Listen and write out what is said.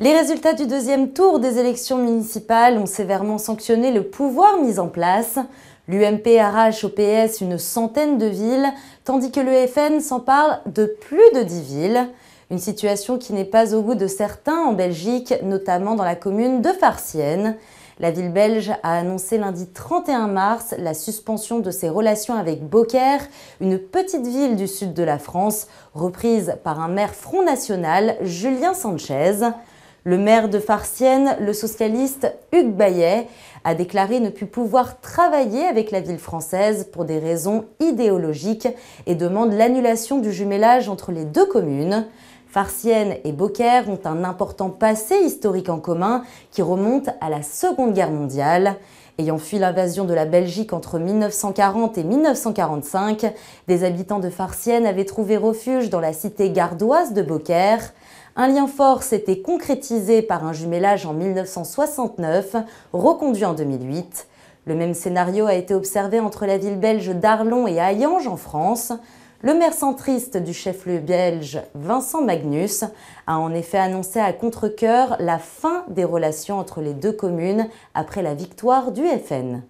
Les résultats du deuxième tour des élections municipales ont sévèrement sanctionné le pouvoir mis en place. L'UMP arrache au PS une centaine de villes, tandis que le FN s'empare de plus de 10 villes. Une situation qui n'est pas au goût de certains en Belgique, notamment dans la commune de Farciennes. La ville belge a annoncé lundi 31 mars la suspension de ses relations avec Beaucaire, une petite ville du sud de la France, reprise par un maire Front National, Julien Sanchez. Le maire de Farciennes, le socialiste Hugues Bayet, a déclaré ne plus pouvoir travailler avec la ville française pour des raisons idéologiques et demande l'annulation du jumelage entre les deux communes. Farciennes et Beaucaire ont un important passé historique en commun qui remonte à la Seconde Guerre mondiale. Ayant fui l'invasion de la Belgique entre 1940 et 1945, des habitants de Farciennes avaient trouvé refuge dans la cité gardoise de Beaucaire. Un lien fort s'était concrétisé par un jumelage en 1969, reconduit en 2008. Le même scénario a été observé entre la ville belge d'Arlon et Hayange en France. Le maire centriste du chef-lieu belge, Vincent Magnus, a en effet annoncé à contre-coeur la fin des relations entre les deux communes après la victoire du FN.